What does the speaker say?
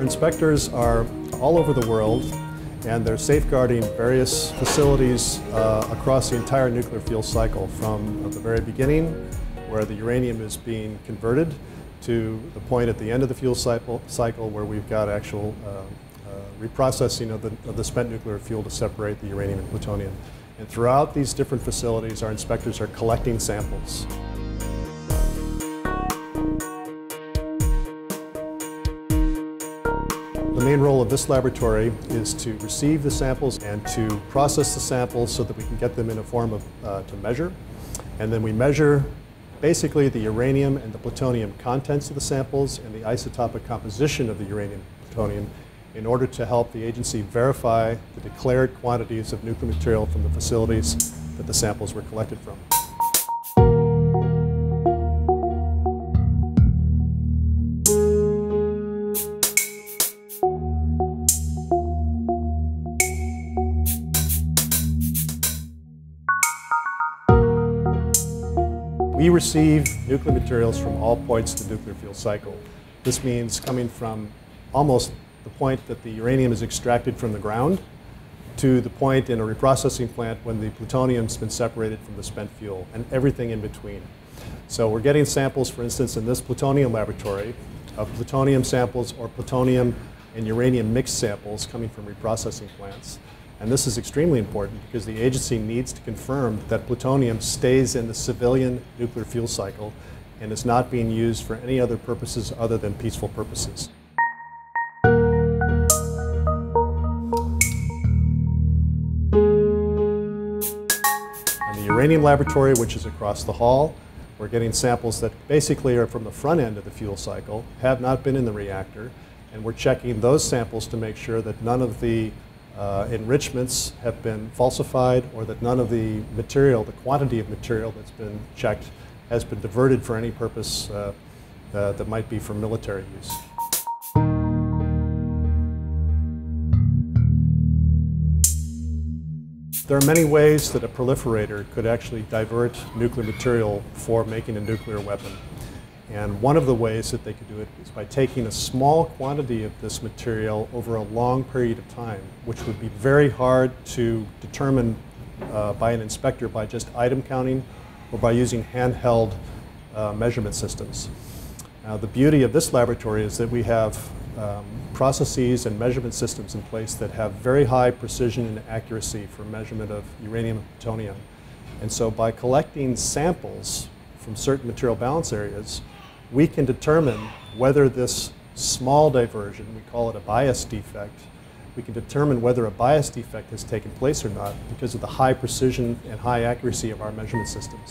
Our inspectors are all over the world and they're safeguarding various facilities uh, across the entire nuclear fuel cycle from the very beginning where the uranium is being converted to the point at the end of the fuel cycle, cycle where we've got actual uh, uh, reprocessing of the, of the spent nuclear fuel to separate the uranium and plutonium. And throughout these different facilities, our inspectors are collecting samples. The main role of this laboratory is to receive the samples and to process the samples so that we can get them in a form of, uh, to measure. And then we measure basically the uranium and the plutonium contents of the samples and the isotopic composition of the uranium plutonium in order to help the agency verify the declared quantities of nuclear material from the facilities that the samples were collected from. We receive nuclear materials from all points of the nuclear fuel cycle. This means coming from almost the point that the uranium is extracted from the ground to the point in a reprocessing plant when the plutonium's been separated from the spent fuel and everything in between. So we're getting samples, for instance, in this plutonium laboratory of plutonium samples or plutonium and uranium mixed samples coming from reprocessing plants. And this is extremely important because the agency needs to confirm that plutonium stays in the civilian nuclear fuel cycle and is not being used for any other purposes other than peaceful purposes. In the uranium laboratory, which is across the hall, we're getting samples that basically are from the front end of the fuel cycle, have not been in the reactor, and we're checking those samples to make sure that none of the uh, enrichments have been falsified or that none of the material, the quantity of material that's been checked has been diverted for any purpose uh, uh, that might be for military use. There are many ways that a proliferator could actually divert nuclear material for making a nuclear weapon. And one of the ways that they could do it is by taking a small quantity of this material over a long period of time, which would be very hard to determine uh, by an inspector by just item counting or by using handheld uh, measurement systems. Now, the beauty of this laboratory is that we have um, processes and measurement systems in place that have very high precision and accuracy for measurement of uranium and plutonium. And so by collecting samples from certain material balance areas, we can determine whether this small diversion, we call it a bias defect, we can determine whether a bias defect has taken place or not because of the high precision and high accuracy of our measurement systems.